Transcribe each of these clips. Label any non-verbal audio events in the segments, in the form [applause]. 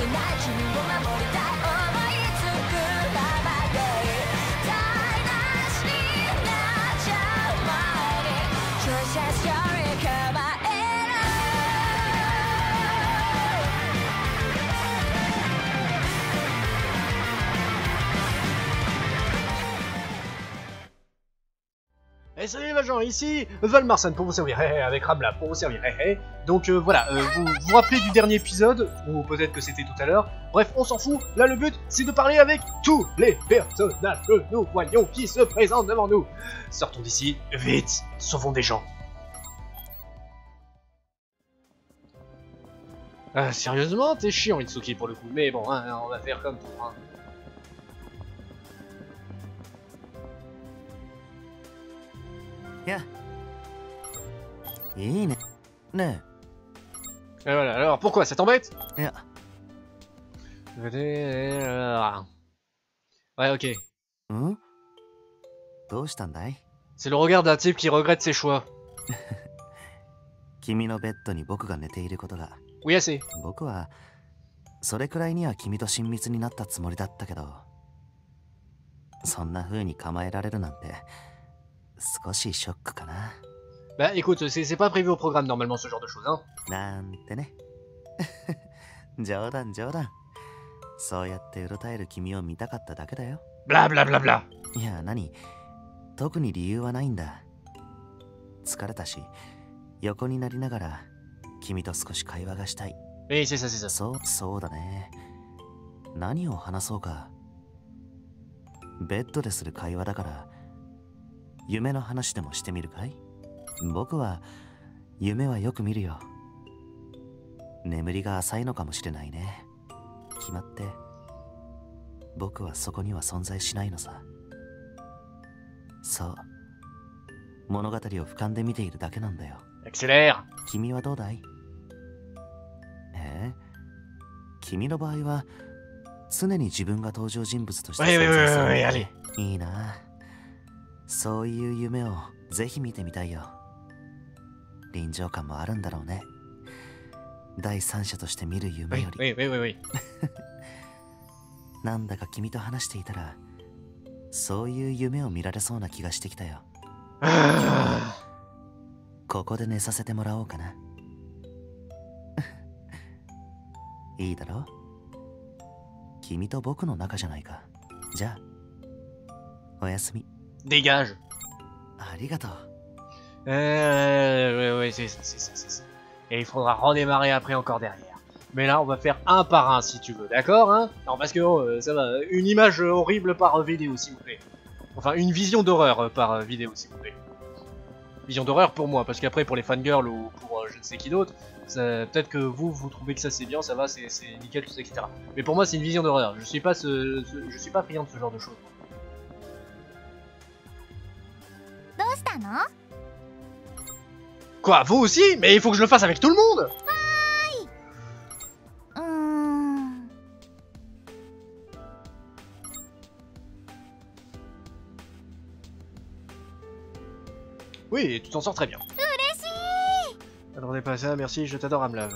命にも守りたい salut ici Valmarsan pour vous servir, avec Ramla pour vous servir. Donc euh, voilà, euh, vous vous rappelez du dernier épisode, ou peut-être que c'était tout à l'heure. Bref, on s'en fout. Là, le but, c'est de parler avec tous les personnages que nous voyons qui se présentent devant nous. Sortons d'ici, vite, sauvons des gens. Ah, sérieusement, t'es chiant, Itsuki, pour le coup. Mais bon, hein, on va faire comme tout. Hein. Yeah. いいね。ね Et voilà, alors pourquoi Ça t'embête え。いや、 Ouais, ok. んどうしたんだい C'est le regard d'un type qui regrette ses choix. [laughs] 君のベッドに僕が寝ていることが。 Oui, assez. 僕は、それくらいには君と親密になったつもりだったけど、そんな風に構えられるなんて、 少しショックかな。Bah écoute, c'est pas prévu au programme normalement ce genre de choses, hein. なんてね。[laughs] 冗談冗談。そうやってうろたえる君を見たかっただけだよ。Bla bla bla bla. いや、何？特に理由はないんだ。疲れたし、横になりながら、君と少し会話がしたい。Oui, c'est ça, c'est ça. そう、そうだね。何を話そうか。ベッドでする会話だから、夢の話でもしてみるかい？僕は、夢はよく見るよ。眠りが浅いのかもしれないね。決まって、僕はそこには存在しないのさ。そう。物語を俯瞰で見ているだけなんだよ。君はどうだい？え？君の場合は常に自分が登場人物として存在するいいなそういう夢をぜひ見てみたいよ臨場感もあるんだろうね第三者として見る夢より.なんだか君と話していたらそういう夢を見られそうな気がしてきたよ Ah. ここで寝させてもらおうかな。[laughs] いいだろ？君と僕の仲じゃないか。じゃあ、おやすみ。Dégage. Euh, ouais, ouais, c'est ça, c'est ça, c'est ça. Et il faudra redémarrer après encore derrière. Mais là, on va faire un par un si tu veux, d'accord hein Non, parce que oh, euh, ça va. Une image horrible par vidéo, s'il vous plaît. Enfin, une vision d'horreur euh, par euh, vidéo, s'il vous plaît. Vision d'horreur pour moi, parce qu'après, pour les fangirls ou pour je ne sais qui d'autre, peut-être que vous, vous trouvez que ça c'est bien, ça va, c'est nickel, tout ça, etc. Mais pour moi, c'est une vision d'horreur. Je suis pas je suis pas friand de ce genre de choses. したの Quoi, vous aussi Mais il faut que je le fasse avec tout le monde うーん Oui, tu t'en sors très bien. 嬉しい Attendez pas ça, merci, je t'adore, Amlav.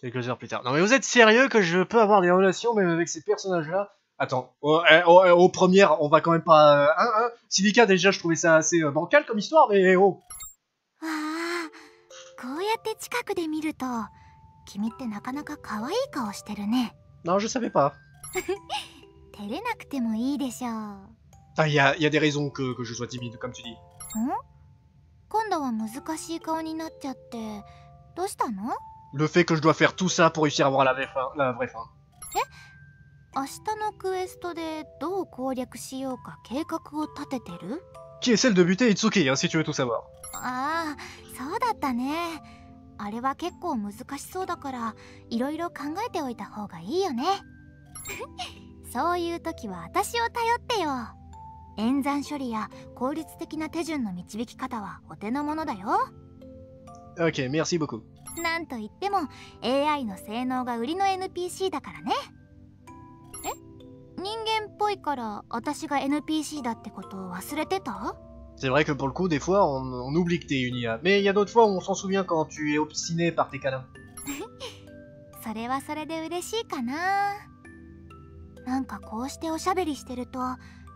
Quelques heures plus tard. Non mais vous êtes sérieux que je peux avoir des relations même avec ces personnages-là Attends, aux, eh, aux, eh, premières, on va quand même pas. Euh, hein, hein Silica, déjà, je trouvais ça assez euh, bancal comme histoire, mais oh ah, Non, je savais pas. [laughs] Il y, a, y a des raisons que, je sois timide, comme tu dis. Hmm? Le fait que je dois faire tout ça pour réussir à avoir la vraie fin. La vraie fin. Eh? 明日のクエストでどう攻略しようか計画を立ててる？Qui celle de buter Itsuki, hein, si tu veux tout savoir. ああそうだったね。あれは結構難しそうだからいろいろ考えておいた方がいいよね。[laughs] そういう時は私を頼ってよ。演算処理や効率的な手順の導き方はお手の物だよ。Ok, merci beaucoup. なんといっても AI の性能が売りの NPC だからね。え人間っぽいから私が NPC だってことを忘れてた C'est vrai que pour le coup, des fois, on, on oublie que t'es une IA. Mais il y a d'autres fois où on s'en souvient quand tu es obstiné par tes câlins. [laughs] それはそれで嬉しいかななんかこうしておしゃべりしてると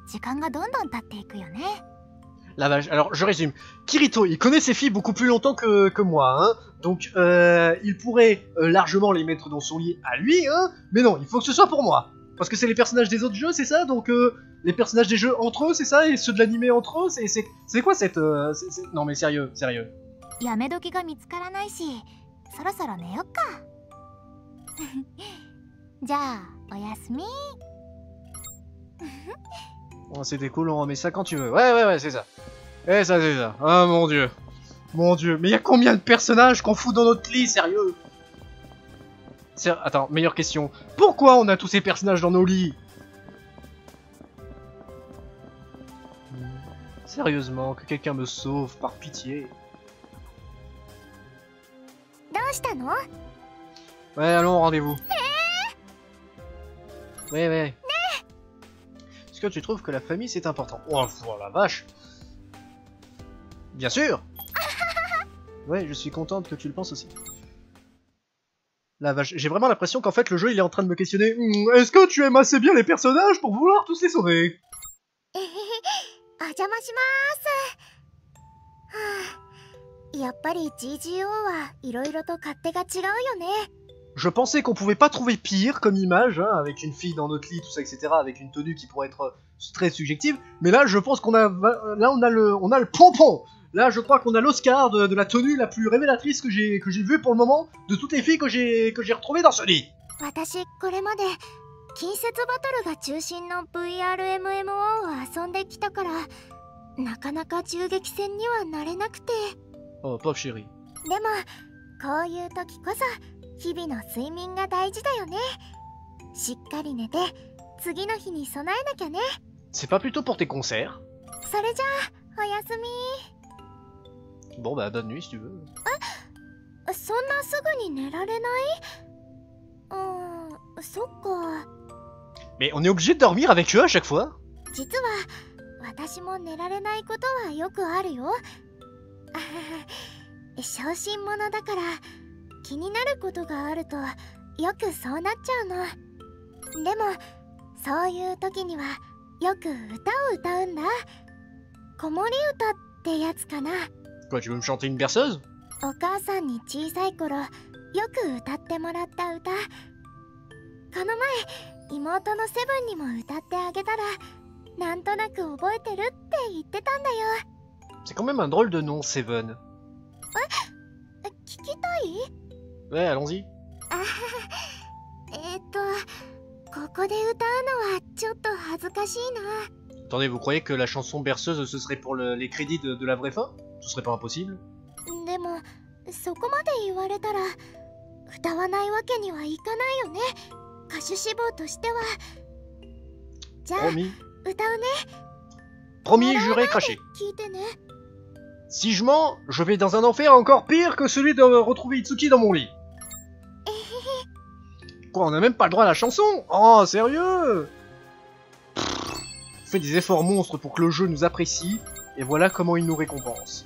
時間がどんどん経っていくよね La vache. Alors, je résume. Kirito, il connaît ses filles beaucoup plus longtemps que, que moi, hein. Donc, euh, il pourrait euh, largement les mettre dans son lit à lui, hein. Mais non, il faut que ce soit pour moi. Parce que c'est les personnages des autres jeux, c'est ça Donc euh, les personnages des jeux entre eux, c'est ça Et ceux de l'animé entre eux, c'est, c'est, quoi cette... Euh. Non mais sérieux, sérieux. Bon, c'était cool, on remet ça quand tu veux. Ouais, ouais, ouais, c'est ça. Eh, ça, c'est ça. Ah, mon dieu. Mon dieu. Mais il y a combien de personnages qu'on fout dans notre lit, sérieux? Attends, meilleure question. Pourquoi on a tous ces personnages dans nos lits hmm. Sérieusement, que quelqu'un me sauve, par pitié. Hein. Ouais, allons, rendez-vous. Ouais, ouais. Est-ce que tu trouves que la famille c'est important? Oh, la vache Bien sûr Ouais, je suis contente que tu le penses aussi. J'ai vraiment l'impression qu'en fait le jeu il est en train de me questionner. Hum, est-ce que tu aimes assez bien les personnages pour vouloir tous les sauver? [laughs] Je pensais qu'on pouvait pas trouver pire comme image, hein, avec une fille dans notre lit, tout ça, etc., avec une tenue qui pourrait être euh, très subjective. Mais là, je pense qu'on a, là, on a le, on a le pompon Là, je crois qu'on a l'Oscar de, de la tenue la plus révélatrice que j'ai, que j'ai vue pour le moment, de toutes les filles que j'ai, que j'ai retrouvées dans ce lit. 私これまで近接バトルが中心の VRMMO を遊んできたからなかなか銃撃戦にはなれなくて Oh, pauvre chérie. でもこういう時こそ日々の睡眠が大事だよねしっかり寝て次の日に備えなきゃね C'est pas plutôt pour tes concerts それじゃあおやすみ Bon, bah, bonne nuit si tu veux. そんなすぐに寝られないうーんそっか Mais on est obligé de dormir avec eux à chaque fois. 実は私も寝られないことはよくあるよ小心者だから気になることがあるとよくそうなっちゃうのでもそういう時にはよく歌を歌うんだ子守歌ってやつかな Quoi, tu veux me chanter une berceuse? C'est quand même un drôle de nom, Seven. Ouais, allons-y. [laughs] Attendez, vous croyez que la chanson berceuse ce serait pour le, les crédits de, de la vraie fin? ce serait pas impossible. Promis. Promis, juré, craché. Si je mens, je vais dans un enfer encore pire que celui de retrouver Itsuki dans mon lit. Quoi, on n'a même pas le droit à la chanson? Oh, sérieux? On fait des efforts monstres pour que le jeu nous apprécie, et voilà comment il nous récompense.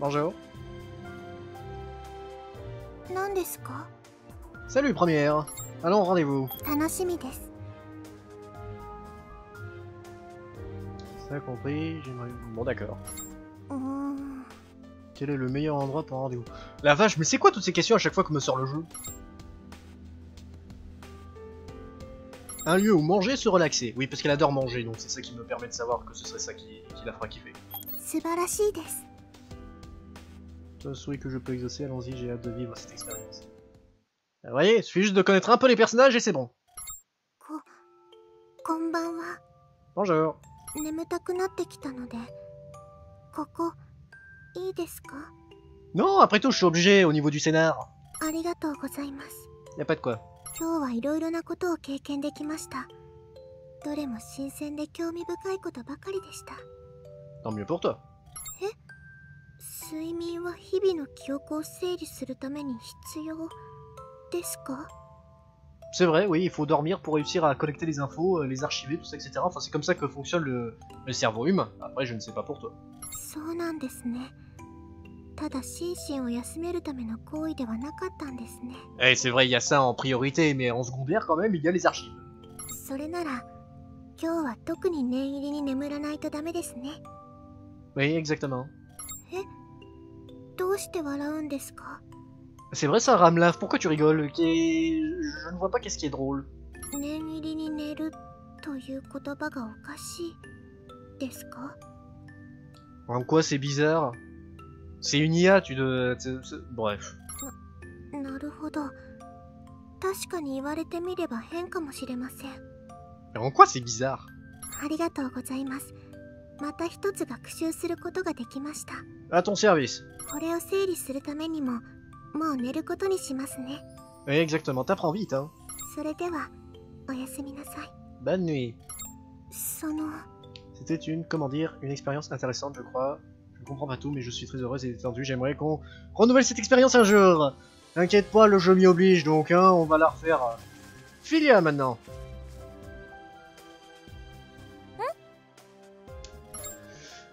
Bonjour. Salut première. Allons au rendez-vous. Ça compris, j'aimerais... Bon d'accord. Quel est le meilleur endroit pour un rendez-vous? La vache, mais c'est quoi toutes ces questions à chaque fois que me sort le jeu? Un lieu où manger, se relaxer. Oui, parce qu'elle adore manger, donc c'est ça qui me permet de savoir que ce serait ça qui, qui la fera kiffer celui euh, que je peux exaucer, allons-y, j'ai hâte de vivre cette expérience. Euh, vous voyez, il suffit juste de connaître un peu les personnages et c'est bon. Bonjour. Non, après tout, je suis obligé au niveau du scénar. Y a pas de quoi. Tant mieux pour toi. 睡眠は日々の記憶を整理するために必要ですか C'est vrai, oui, il faut dormir pour réussir à collecter les infos, euh, les archiver, tout ça, etc. Enfin, c'est comme ça que fonctionne le, le cerveau humain. Après, je ne sais pas pour toi. そうなんですね ただ心身を休めるための行為ではなかったんですね Eh, c'est vrai, il y a ça en priorité, mais en secondaire, quand même, il y a les archives. それなら今日は特に念入りに眠らないとダメですね Oui, exactement. どうして笑うんですか C'est vrai ça, Ramlaf, pourquoi tu rigoles Je ne vois pas qu'est-ce qui est drôle. 念入りに寝るという言葉がおかしいですか En quoi c'est bizarre C'est une IA, tu de... Bref. なるほど確かに言われてみれば変かもしれません en quoi c'est bizarre ありがとうございますまた一つ学習することができました À ton service. これを整理するためにももう寝ることにしますね Oui, exactement, t'apprends vite, hein. それではおやすみなさい Bonne nuit. その C'était une, comment dire, une expérience intéressante, je crois. Je ne comprends pas tout, mais je suis très heureuse et détendue. J'aimerais qu'on renouvelle cette expérience un jour. T'inquiète pas, le jeu m'y oblige, donc hein, on va la refaire. euh, Philia maintenant.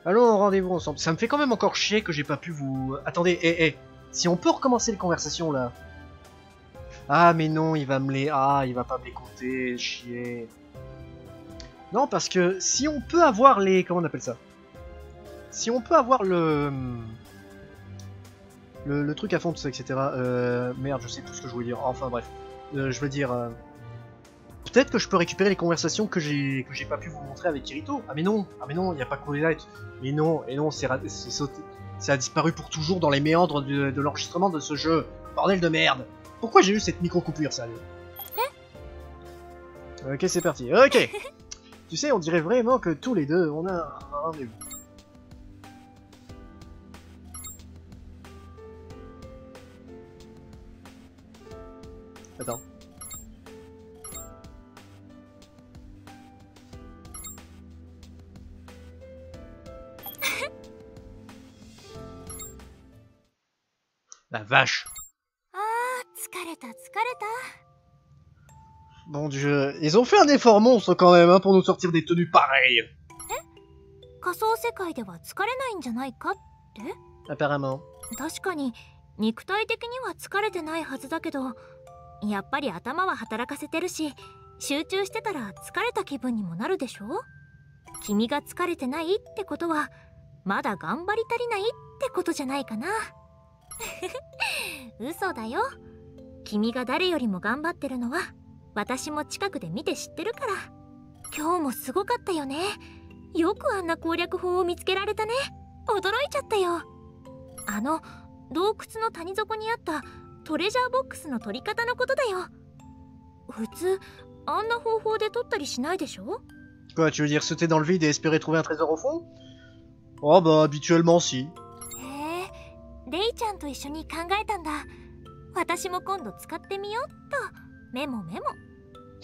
Allons rendez-vous ensemble. Ça me fait quand même encore chier que j'ai pas pu vous. Attendez, hé, hé. Si on peut recommencer les conversations là. Ah, mais non, il va me les. Ah, il va pas me les compter, chier. Non, parce que si on peut avoir les. Comment on appelle ça? Si on peut avoir le. Le, le truc à fond, tout ça, etc. Euh, merde, je sais plus ce que je voulais dire. Enfin, bref. Euh, je veux dire. euh, Peut-être que je peux récupérer les conversations que j'ai que j'ai pas pu vous montrer avec Kirito. Ah mais non, ah mais non, il y a pas Cool Light. Mais non, et non, c'est sauté, ça a disparu pour toujours dans les méandres de, de l'enregistrement de ce jeu. Bordel de merde. Pourquoi j'ai eu cette micro coupure, sérieux Ok, c'est parti. Ok. tu sais, on dirait vraiment que tous les deux, on a un rendez-vous. Attends. La vache. あー疲れた疲れた Bon Dieu, ils ont fait un effort monstre quand même hein, pour nous sortir des tenues pareilles. 仮想世界では疲れないんじゃないかって？Apparemment. 確かに肉体的には疲れてないはずだけどやっぱり頭は働かせてるし集中してたら疲れた気分にもなるでしょ？君が疲れてないってことはまだ頑張り足りないってことじゃないかな [laughs] 嘘だよ。君が誰よりも頑張ってるのは私も近くで見て知ってるから。今日もすごかったよね。よくあんな攻略法を見つけられたね。驚いちゃったよ。あの洞窟の谷底にあったトレジャーボックスの取り方のことだよ。普通あんな方法で取ったりしないでしょ？Quoi, tu veux dire sauter dans le vide et espérer trouver un trésor au fond Oh bah habituellement si. へえレイちゃんと一緒に考えたんだ私も今度使ってみようっとメモメモ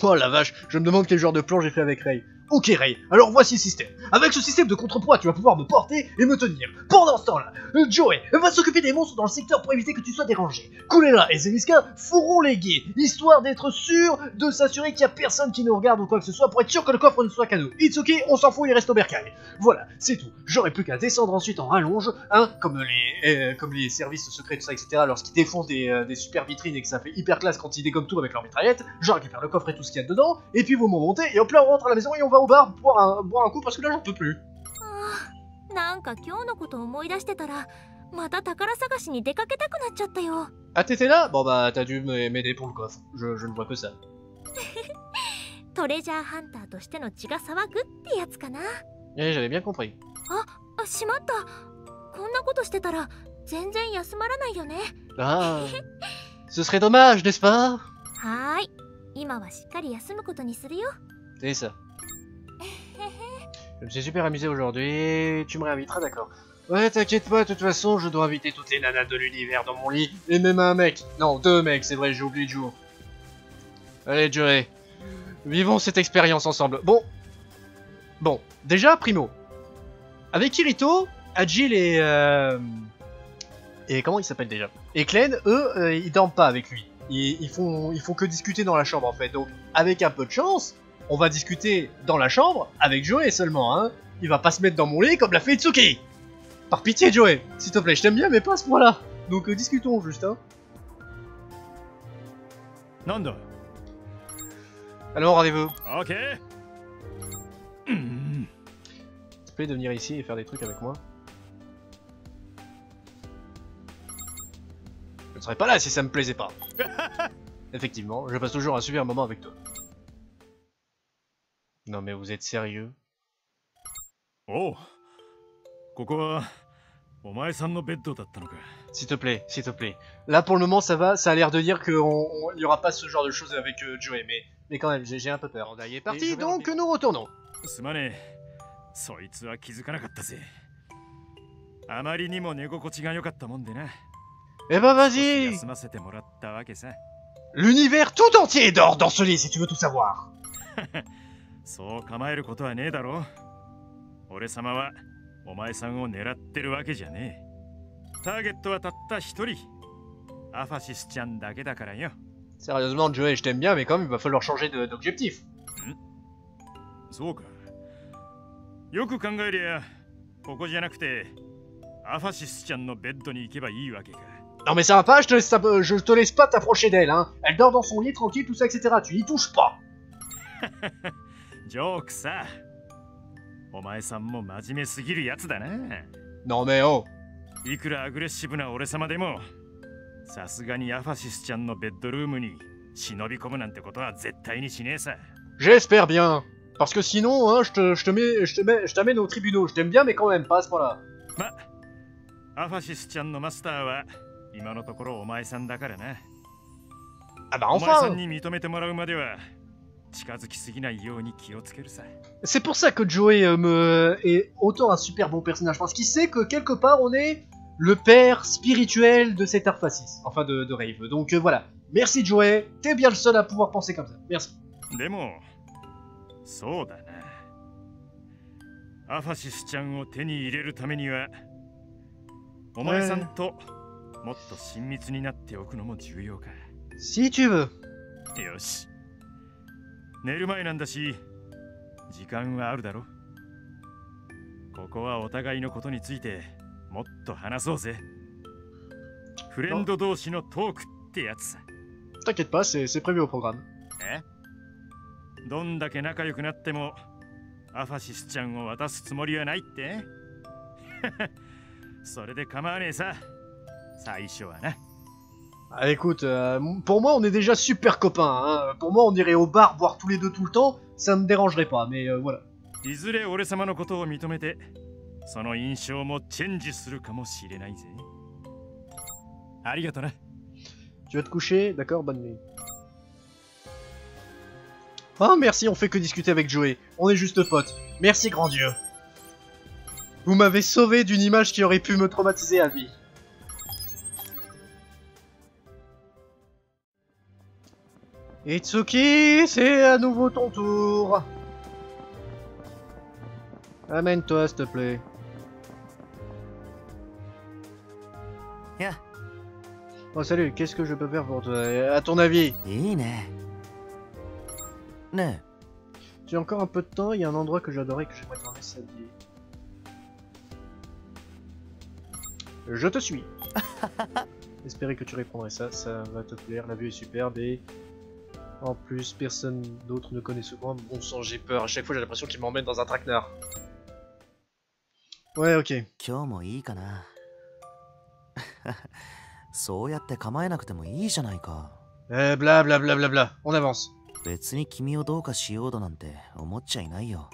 Oh la vache, je me demande quel genre de plan j'ai fait avec Ray. Ok Ray, alors voici le système. Avec ce système de contrepoids, tu vas pouvoir me porter et me tenir. Pendant ce temps-là, euh, Joey va s'occuper des monstres dans le secteur pour éviter que tu sois dérangé. Kulela et Zeniska feront les guets, histoire d'être sûr de s'assurer qu'il y a personne qui nous regarde ou quoi que ce soit pour être sûr que le coffre ne soit qu'à nous. It's ok, on s'en fout, il reste au bercail. Voilà, c'est tout. J'aurai plus qu'à descendre ensuite en rallonge, hein, comme les, euh, comme les services secrets, tout ça, etc. Lorsqu'ils défoncent des, euh, des super vitrines et que ça fait hyper classe quand ils dégomment tout avec leur mitraillette, je récupère le coffre et tout ce qu'il y a dedans, et puis vous montez, et hop là on rentre à la maison et on va au bar boire un, boire un coup parce que là j'en peux plus. あーなんか今日のこと思い出してたらまた宝探しに出かけたくなっちゃったよ Ah t'étais là Bon bah t'as dû me- m'aider pour le coffre, je, je ne vois que ça. [laughs] トレジャーハンターとしての血が騒ぐってやつかな Eh j'avais bien compris. あしまったこんなことしてたら全然休まらないよね Ah, ce serait dommage, n'est-ce pas はーい今はしっかり休むことにするよ C'est ça. [laughs] Je me suis super amusé aujourd'hui, tu me réinviteras, d'accord. Ouais, t'inquiète pas, de toute façon, je dois inviter toutes les nanas de l'univers dans mon lit, et même un mec. Non, deux mecs, c'est vrai, j'ai oublié Joe. Allez, Joey. Vivons cette expérience ensemble. Bon. Bon, déjà, primo. Avec Kirito, Agile et... Euh... Et comment il s'appelle déjà? Et Glenn, eux, euh, ils dorment pas avec lui. Ils, ils font, ils font que discuter dans la chambre, en fait. Donc, avec un peu de chance, on va discuter dans la chambre avec Joey seulement, hein. Il va pas se mettre dans mon lit comme l'a fait Itsuki Par pitié, Joey S'il te plaît, je t'aime bien, mais pas à ce point-là Donc euh, discutons juste, hein. Nando. Alors, rendez-vous. Ok. S'il te plaît, de venir ici et faire des trucs avec moi. Je ne serais pas là si ça me plaisait pas. [laughs] Effectivement, je passe toujours un super moment avec toi. Non mais vous êtes sérieux? Oh! S'il te plaît, s'il te plaît. Là pour le moment ça va, ça a l'air de dire qu'il n'y aura pas ce genre de choses avec euh, Joey, mais, quand même j'ai un peu peur. Là, il est parti, donc nous retournons. Eh ben vas-y. L'univers tout entier dort dans ce lit si tu veux tout savoir. [laughs] そう構えることはねえだろ俺様はお前さんを狙ってるわけじゃねえターゲットはたった一人アファシスちゃんだけだからよ Sérieusement Joey, je t'aime bien, mais quand même il va falloir changer d'objectif. そうかよく考えりゃここじゃなくてアファシスちゃんのベッドに行けばいいわけか Non mais ça va pas, je te laisse, je te laisse pas t'approcher d'elle, hein. Elle dort dans son lit tranquille, tout ça, etc. Tu n'y touches pas. ジョークさお前さんも真面目すぎるやつだな Non mais oh. いくらアグレッシブな俺様でもさすがにアファシスちゃんのベッドルームに忍び込むなんてことは絶対にしねえさ J'espère bien. Parce que sinon, hein, je te, je te mets, je te mets, je t'amène au tribunal. Je t'aime bien, mais quand même pas à ce point-là. まアファシスちゃんのマスターは今のところお前さんだからな Ah bah お前さん.に認めてもらうまでは C'est pour ça que Joey euh, est autant un super bon personnage, parce qu'il sait que quelque part on est le père spirituel de cet Arfacis, enfin de, de Rave. Donc euh, voilà, merci Joey, t'es bien le seul à pouvoir penser comme ça, merci. Ouais. Si tu veux. 寝る前なんだし時間はあるだろ。ここはお互いのことについてもっと話そうぜ。フレンド同士のトークってやつ。さ T'inquiète pas, c'est prévu au programme. え？どんだけ仲良くなってもアファシスちゃんを渡すつもりはないって？[laughs] それで構わねえさ。最初はな Ah, écoute, euh, pour moi on est déjà super copains. Hein. Pour moi on irait au bar boire tous les deux tout le temps. Ça me dérangerait pas. Mais euh, voilà. いずれ俺様のことを認めてその印象もチェンジするかもしれないぜありがとな Tu vas te coucher D'accord, bonne nuit. Ah merci, on fait que discuter avec Joey. On est juste potes. Merci grand Dieu. Vous m'avez sauvé d'une image qui aurait pu me traumatiser à vie. Itsuki, c'est à nouveau ton tour. Amène-toi, s'il te plaît. Yeah. Oh, bon, salut, qu'est-ce que je peux faire pour toi? À ton avis? Non. J'ai encore un peu de temps, il y a un endroit que j'adorais que j'aimerais tourner samedi. Je te suis [laughs] Espérer que tu répondrais ça, ça va te plaire, la vue est superbe et En plus, personne d'autre ne connaît ce coin. Bon sang, j'ai peur. À chaque fois, j'ai l'impression qu'il m'emmène dans un traquenard. Ouais, ok. え今日もいいかな[laughs] そうやって構えなくてもいいじゃないか Eh, bla bla bla bla bla. On avance. 別に君をどうかしようとなんて思っちゃいないよ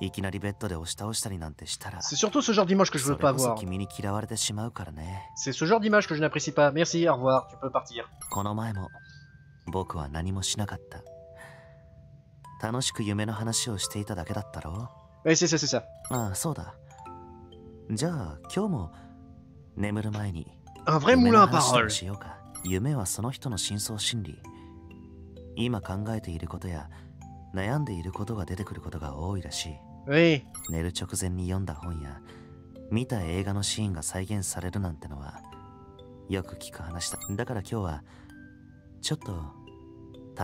いきなりベッドで押し倒したりなんてしたら C'est surtout ce genre d'image que je そ veux れ pas こそ voir. 君に嫌われてしまうからね C'est ce genre d'image que je n'apprécie pas. Merci, au revoir, tu peux partir. この前も 僕は何もしなかった。楽しく夢の話をしていただけだったろ Ouais, c'est ça, c'est ça. ああそうだ。じゃあ今日も眠る前に Un vrai. しようか。夢はその人の深層心理。今考えていることや悩んでいることが出てくることが多いらしい.寝る直前に読んだ本や見た映画のシーンが再現されるなんてのはよく聞く話だ。だから今日はちょっと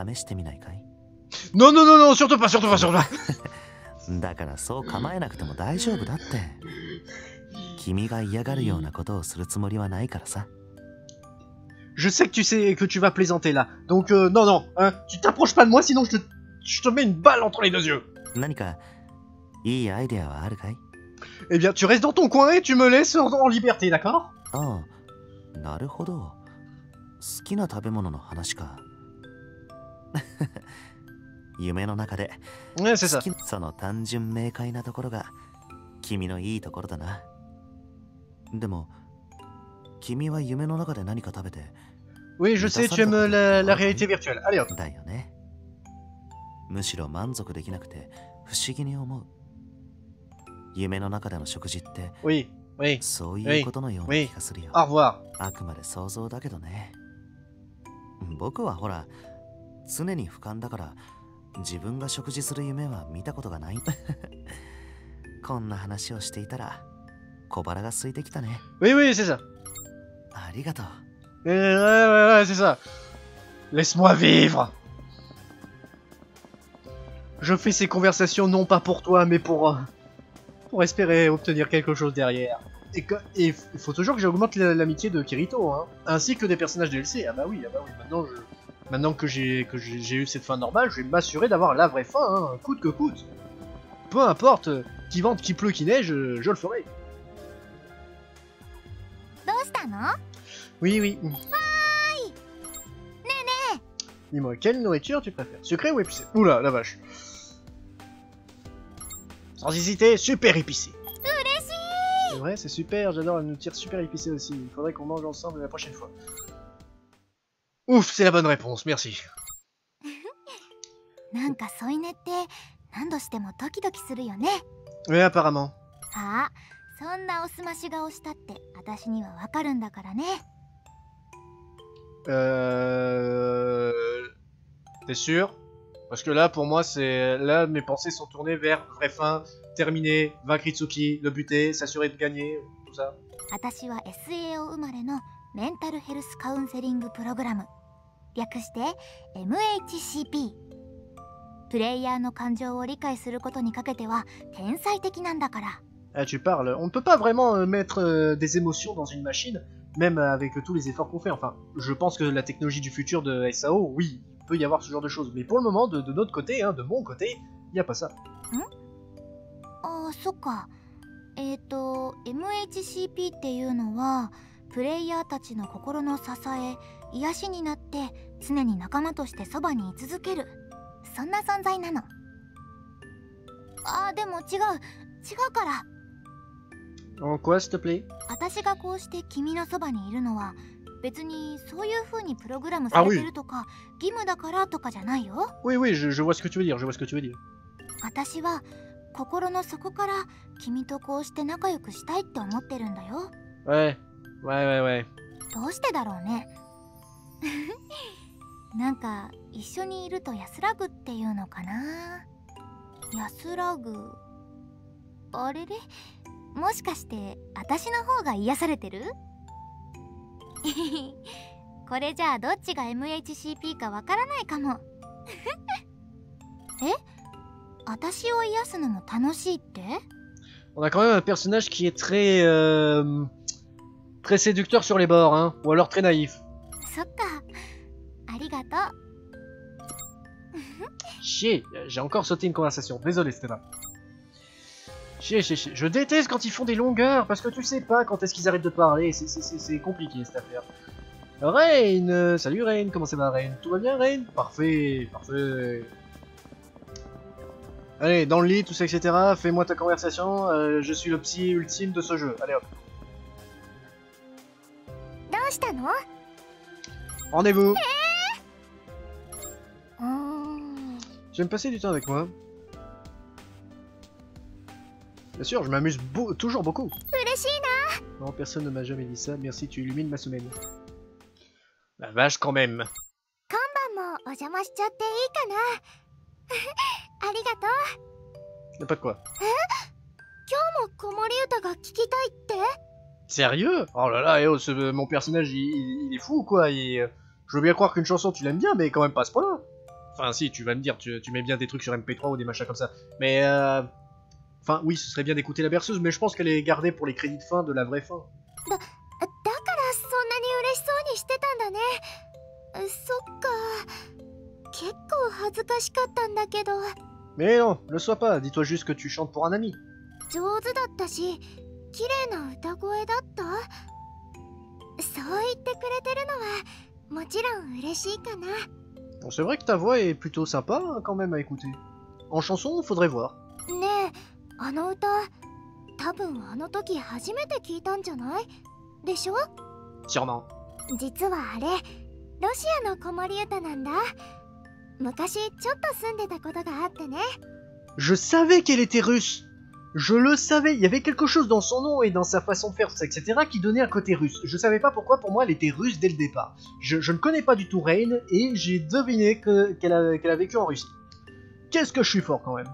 試してみないかい Non, non, non, non, surtout pas, surtout pas, surtout pas. だからそう構えなくても大丈夫だって君が嫌がるようなことをするつもりはないからさ Je sais que tu sais que tu vas plaisanter là. Donc euh, non, non, hein, tu t'approches pas de moi sinon je te, je te mets une balle entre les deux yeux. Eh bien, tu restes dans ton coin et tu me laisses en, en liberté, d'accord ああなるほど好きな食べ物の話か [laughs] 夢の中で.好きその単純明快なところが君のいいところだなでも君は夢の中で何か食べて Oui, je sais, tu aimes la, la réalité virtuelle. Allez hop. だよねむしろ満足できなくて不思議に思う夢の中での食事って Oui, oui. そういうことのような気がするよ Au revoir. あくまで想像だけどね僕はほら常に俯瞰だから自分が食事する夢は見たことがないこんな話をしていたら小腹が空いてきたね Oui, oui, c'est ça. ありがとう Eh, ouais, ouais, ouais, c'est ça. Laisse-moi vivre. Je fais ces conversations non pas pour toi, mais pour euh, pour espérer obtenir quelque chose derrière. Et il faut toujours que j'augmente l'amitié de Kirito, hein. ainsi que des personnages DLC. Ah bah oui, ah bah oui. Maintenant, je... Maintenant que j'ai eu cette fin normale, je vais m'assurer d'avoir la vraie fin, hein, coûte que coûte. Peu importe, euh, qui vente, qui pleut, qui neige, euh, je, le ferai. Oui, oui. Dis-moi, quelle nourriture tu préfères? Sucrée ou épicé? Oula, la vache. Sans hésiter, super épicé. C'est vrai, c'est super, j'adore la nourriture super épicée aussi. Il faudrait qu'on mange ensemble la prochaine fois. Ouf, c'est la bonne réponse, merci. [laughs] なんか添い寝って何度してもドキドキするよね Oui, apparemment. あそんなおすまし顔したって私にはわかるんだからね Euh... T'es sûr Parce que là, pour moi, c'est... Là, mes pensées sont tournées vers vraie fin, terminé, vaincre Itsuki, le buter, s'assurer de gagner, tout ça. 私は SAO 生まれのメンタルヘルスカウンセリングプログラム略して MHCP プレイヤーの感情を理解することにかけては天才的なんだから Ah, tu parles. On ne peut pas vraiment euh, mettre euh, des émotions dans une machine, même euh, avec euh, tous les efforts qu'on fait. Enfin, je pense que la technologie du futur de SAO, oui, il peut y avoir ce genre de choses. Mais pour le moment, de, de notre côté, hein, de mon côté, il n'y a pas ça. あーそっか。えっ、と MHCP っていうのはプレイヤーたちの心の支え癒しになって常に仲間としてそばに居続ける。そんな存在なの。あーでも違う。違うから。私がこうして君のそばにいるのは別にそういう風にプログラムされてるとか、義務だからとかじゃないよ。Oui, oui, je, je vois ce que tu veux dire, je vois ce que tu veux dire. 私は心の底から君とこうして仲良くしたいって思ってるんだよ。Ouais, ouais, ouais, ouais. どうしてだろうね。[laughs] なんか一緒にいると安らぐっていうのかな。安らぐ？あれれ？もしかして私の方が癒されてる？[laughs] これじゃあどっちが MHCP かわからないかも。[laughs] え？On a quand même un personnage qui est très... Euh, très séducteur sur les bords, hein, ou alors très naïf. Chier, j'ai encore sauté une conversation. Désolé, Stella. Chier, chier, chier. Je déteste quand ils font des longueurs, parce que tu sais pas quand est-ce qu'ils arrêtent de parler. C'est compliqué, cette affaire. Rain Salut, Rain. Comment ça va, Rain Tout va bien, Rain Parfait, parfait. Allez, dans le lit, tout ça, etc. Fais-moi ta conversation, euh, je suis le psy ultime de ce jeu. Allez hop. Rendez-vous J'aime passer du temps avec moi. Bien sûr, je m'amuse toujours beaucoup. Non, personne ne m'a jamais dit ça. Merci, tu illumines ma semaine. La vache quand même. [laughs] なもお邪魔しちゃっていいかなありがとう Y'a pas de quoi. もう子守歌が聞きたいって Sérieux Oh là là, eh oh, ce- mon personnage, il, il- il est fou ou quoi il- euh, Je veux bien croire qu'une chanson, tu l'aimes bien, mais quand même pas à ce point-là. Enfin, si, tu vas me dire, tu, tu mets bien des trucs sur MP3 ou des machins comme ça. Mais, euh... Enfin, oui, ce serait bien d'écouter la berceuse, mais je pense qu'elle est gardée pour les crédits de fin de la vraie fin. mais non, le sois pas, dis-toi juste que tu chantes pour un ami. Bon, c'est vrai que ta voix est plutôt sympa hein, quand même à écouter. En chanson, faudrait voir. 昔ちょっと住んでたことがあってね Je savais qu'elle était russe. Je le savais. Il y avait quelque chose dans son nom et dans sa façon de faire, etc., qui donnait un côté russe. Je savais pas pourquoi. Pour moi, elle était russe dès le départ. Je, je ne connais pas du tout Rain et j'ai deviné que- qu'elle a, qu'elle a vécu en Russie. Qu'est-ce que je suis fort quand même.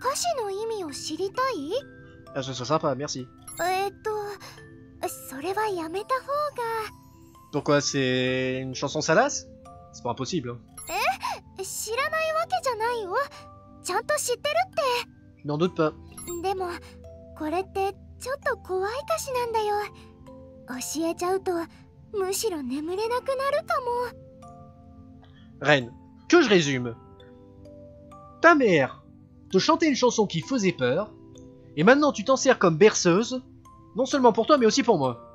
歌詞の意味を知りたい Ah, ce serait sympa, merci. えーっとそれはやめた方 Pourquoi c'est une chanson salace C'est pas impossible. hein. が知らないわけじゃないよちゃんと知ってる Je n'en doute pas. でもこれってちょっと怖い歌詞なんだよ教えちゃうとむしろ眠れなくなるかも Reine, que je résume. Ta mère te chantait une chanson qui faisait peur, et maintenant tu t'en sers comme berceuse, non seulement pour toi mais aussi pour moi.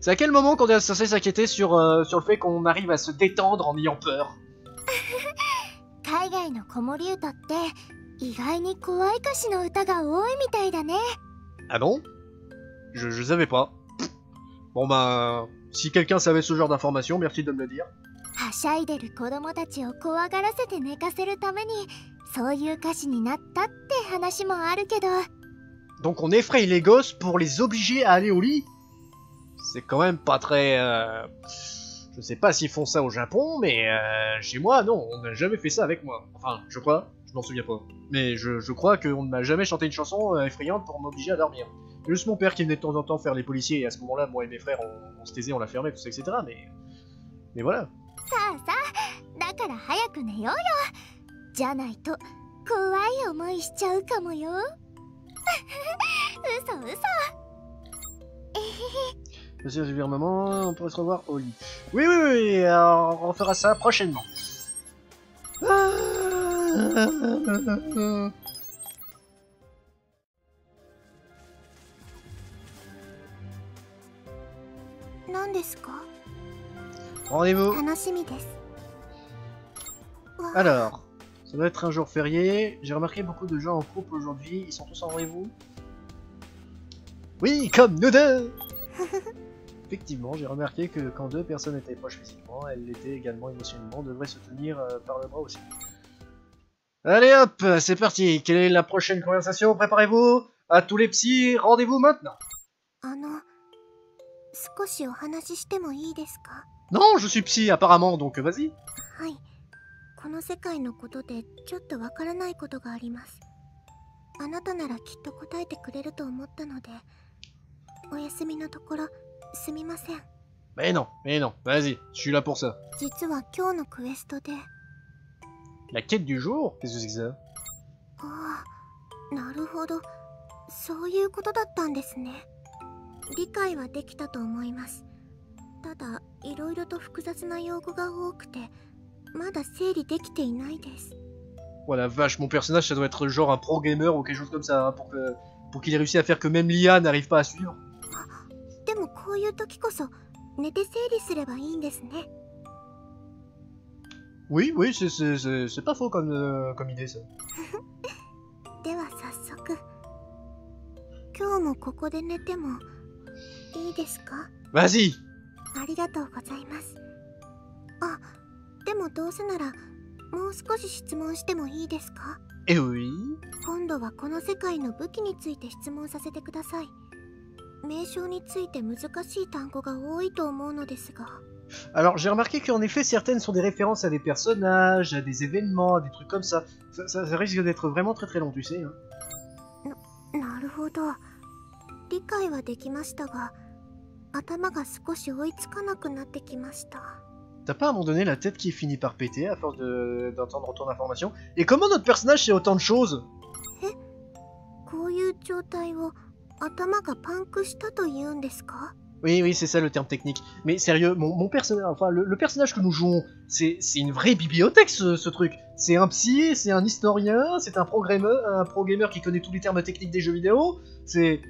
C'est à quel moment qu'on est censé s'inquiéter sur, euh, sur le fait qu'on arrive à se détendre en ayant peur [laughs] 海外の子守歌って意外に怖い歌詞の歌が多いみたいだね Ah bon je, je savais pas. Bon bah, si quelqu'un savait ce genre d'informations, merci de me le dire. はしゃいでる子供たちを怖がらせて寝かせるためにそういう歌詞になったって話もあるけど Donc on effraie les gosses pour les obliger à aller au lit C'est quand même pas très... euh, Je sais pas s'ils font ça au Japon, mais euh, chez moi, non, on n'a jamais fait ça avec moi. Enfin, je crois, je m'en souviens pas. Mais je, crois qu'on ne m'a jamais chanté une chanson euh, effrayante pour m'obliger à dormir. Juste mon père qui venait de temps en temps faire les policiers, et à ce moment-là, moi et mes frères, on, on se taisait, on la fermait, tout ça, etc. Mais... Mais voilà. [laughs] [laughs] Monsieur, j'ai vu un moment, on pourrait se revoir au lit. Oui, oui, oui, alors on fera ça prochainement. Rendez-vous Alors, ça doit être un jour férié. J'ai remarqué beaucoup de gens en couple aujourd'hui. Ils sont tous en rendez-vous Oui, comme nous deux [laughs] Effectivement, j'ai remarqué que quand deux personnes étaient proches physiquement, elles l'étaient également émotionnellement, devraient se tenir euh, par le bras aussi. Allez hop, c'est parti. Quelle est la prochaine conversation Préparez-vous. À tous les psys, rendez-vous maintenant. あの少しお話ししてもいいですか Non, je suis psy apparemment, donc euh, vas-y. はいこの世界のことでちょっとわからないことがありますあなたならきっと答えてくれると思ったのでお休みのところ すみません Mais non, mais non, vas-y, je suis là pour ça. 実は今日のクエストで La quête du jour Qu'est-ce que c'est que ça ああなるほどそういうことだったんですね理解はできたと思いますただいろいろと複雑な用語が多くてまだ整理できていないです Oh la vache, mon personnage ça doit être genre un pro gamer ou quelque chose comme ça, hein, pour que pour qu'il ait réussi à faire que même l'IA n'arrive pas à suivre. でもこういう時こそ寝て整理すればいいんですね。Oui, oui, c'est- pas faux comme, euh, comme idée ça. [laughs] では早速今日もここで寝てもいいですか？Vas-y! ありがとうございます。あでもどうせならもう少し質問してもいいですか？Eh oui. 今度はこの世界の武器について質問させてください名称について難しい単語が多いと思うのですが Alors j'ai remarqué qu'en effet certaines sont des références à des personnages, à des événements, à des trucs comme ça. Ça, ça- ça risque d'être vraiment très très long, tu sais. Hein. なるほど理解はできましたが頭が少し追いつかなくなってきました T'as pas à un moment donné la tête qui finit par péter à force de- d'entendre ton information Et comment notre personnage sait autant de choses こういう状態を oui, oui, c'est ça le terme technique. Mais sérieux, mon, mon personnage, enfin, le, personnage que nous jouons, c'est une vraie bibliothèque ce, truc. C'est un psy, c'est un historien, c'est un programmeur, un qui connaît tous les termes techniques des jeux vidéo. C'est.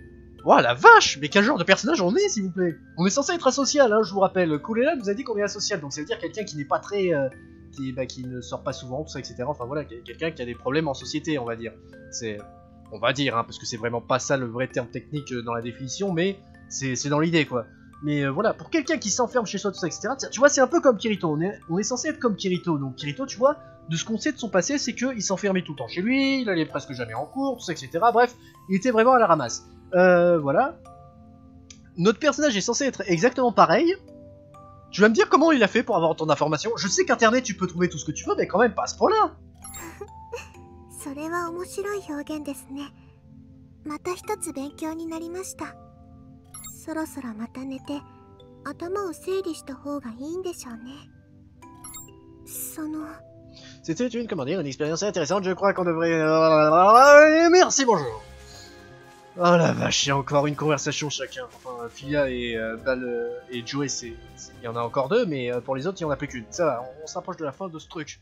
Waouh la vache Mais quel genre de personnage on est, s'il vous plaît? On est censé être asocial, hein, je vous rappelle. Koulela nous a dit qu'on est asocial, donc ça veut dire quelqu'un qui n'est pas très. Euh, qui, bah, qui ne sort pas souvent, tout ça, etc. Enfin voilà, quelqu'un qui a des problèmes en société, on va dire. C'est on va dire, hein, parce que c'est vraiment pas ça le vrai terme technique euh, dans la définition, mais c'est dans l'idée quoi. Mais euh, voilà, pour quelqu'un qui s'enferme chez soi, tout ça, etc. Tu vois, c'est un peu comme Kirito. On est, on est censé être comme Kirito. Donc Kirito, tu vois, de ce qu'on sait de son passé, c'est qu'il s'enfermait tout le temps chez lui, il allait presque jamais en cours, tout ça, etc. Bref, il était vraiment à la ramasse. Euh, voilà. Notre personnage est censé être exactement pareil. Tu vas me dire comment il a fait pour avoir autant d'informations? Je sais qu'Internet, tu peux trouver tout ce que tu veux, mais quand même pas à ce point-là. それは面白い表現ですねまた一つ勉強になりましたそろそろまた寝て頭を整理した方がいいんでしょうねその C'était une, comment dire, une expérience intéressante, je crois qu'on devrait... Euh, Merci, bonjour Oh la vache, il y a encore une conversation chacun. Enfin, Filia et euh, Bal euh, et Joey, c'est... c'est- Il y en a encore deux, mais euh, pour les autres, il y en a plus qu'une. Ça va, on, on s'approche de la fin de ce truc.